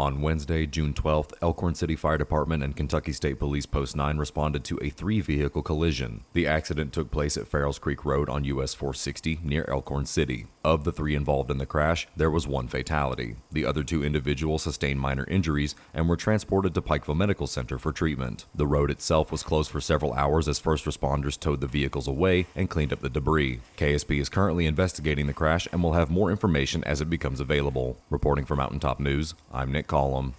On Wednesday, June 12th, Elkhorn City Fire Department and Kentucky State Police Post 9 responded to a three vehicle collision. The accident took place at Ferrells Creek Road on US 460 near Elkhorn City. Of the three involved in the crash, there was one fatality. The other two individuals sustained minor injuries and were transported to Pikeville Medical Center for treatment. The road itself was closed for several hours as first responders towed the vehicles away and cleaned up the debris. KSP is currently investigating the crash and will have more information as it becomes available. Reporting for Mountaintop News, I'm Nick Collum.